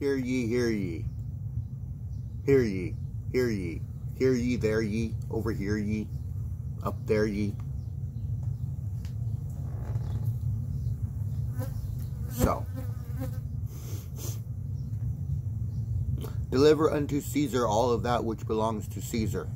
Hear ye, hear ye. Hear ye, hear ye. Hear ye, there ye. Over here ye. Up there ye. So. Deliver unto Caesar all of that which belongs to Caesar.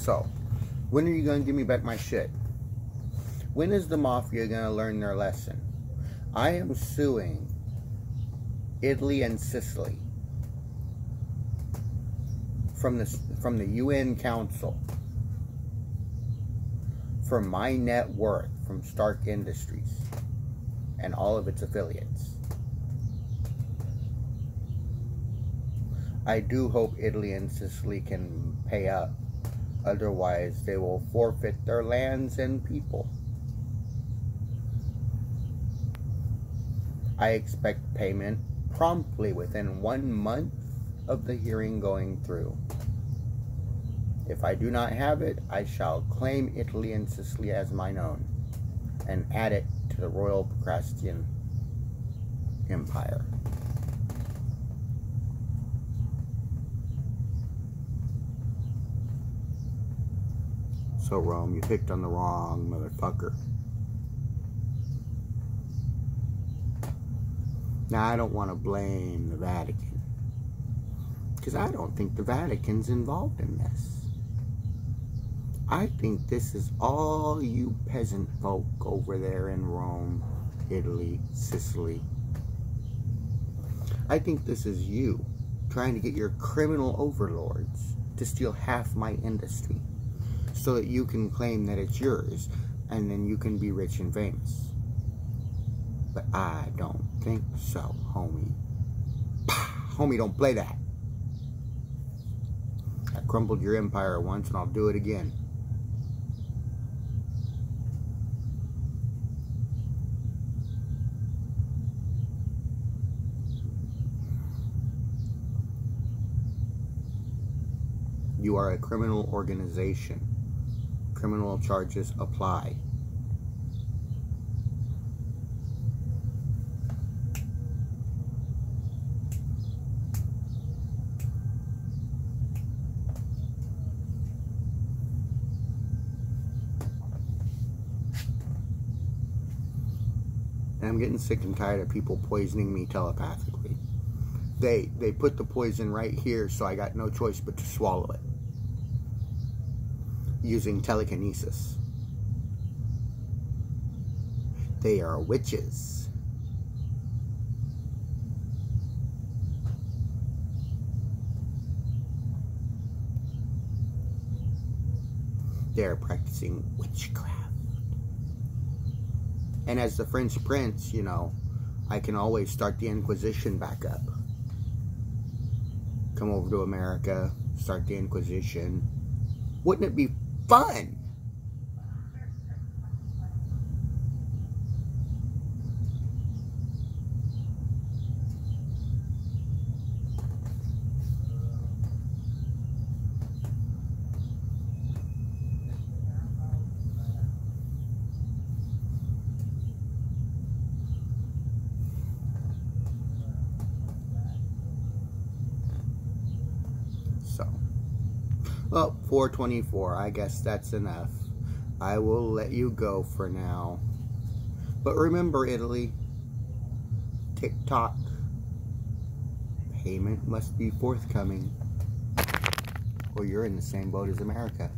So, when are you going to give me back my shit? When is the mafia going to learn their lesson? I am suing Italy and Sicily from the from the UN Council for my net worth from Stark Industries and all of its affiliates. I do hope Italy and Sicily can pay up Otherwise, they will forfeit their lands and people. I expect payment promptly within one month of the hearing going through. If I do not have it, I shall claim Italy and Sicily as mine own and add it to the Royal Procrastian Empire. So, Rome, you picked on the wrong motherfucker. Now, I don't want to blame the Vatican. Because I don't think the Vatican's involved in this. I think this is all you peasant folk over there in Rome, Italy, Sicily. I think this is you trying to get your criminal overlords to steal half my industry so that you can claim that it's yours and then you can be rich and famous. But I don't think so, homie. homie, don't play that. I crumbled your empire once and I'll do it again. You are a criminal organization criminal charges apply. I'm getting sick and tired of people poisoning me telepathically. They they put the poison right here, so I got no choice but to swallow it using telekinesis. They are witches. They are practicing witchcraft. And as the French prince, you know, I can always start the Inquisition back up. Come over to America, start the Inquisition. Wouldn't it be fun. Well, 424. I guess that's enough. I will let you go for now. But remember, Italy, TikTok, payment must be forthcoming, or you're in the same boat as America.